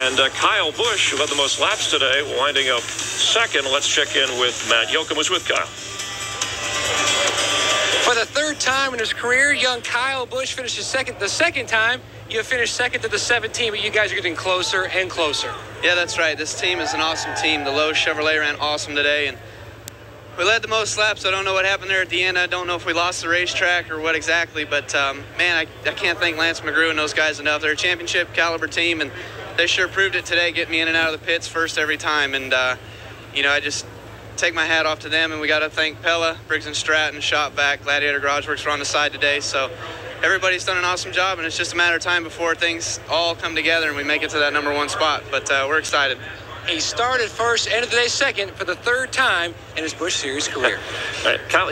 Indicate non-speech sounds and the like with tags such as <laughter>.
And uh, Kyle Busch, who led the most laps today, winding up second. Let's check in with Matt Yocum, who's with Kyle. For the third time in his career, young Kyle Busch finishes second. The second time, you finished second to the 17, but you guys are getting closer and closer. Yeah, that's right. This team is an awesome team. The Lowe's Chevrolet ran awesome today, and we led the most laps. I don't know what happened there at the end. I don't know if we lost the racetrack or what exactly, but um, man, I, I can't thank Lance McGrew and those guys enough. They're a championship caliber team, and they sure proved it today, getting me in and out of the pits first every time. And uh, you know, I just take my hat off to them, and we got to thank Pella, Briggs and Stratton, Shop-Vac, Gladiator Garage Works were on the side today. So everybody's done an awesome job, and it's just a matter of time before things all come together and we make it to that number one spot. But uh, we're excited. He started first, ended the day second for the third time in his Busch Series career. <laughs> All right, Kyle,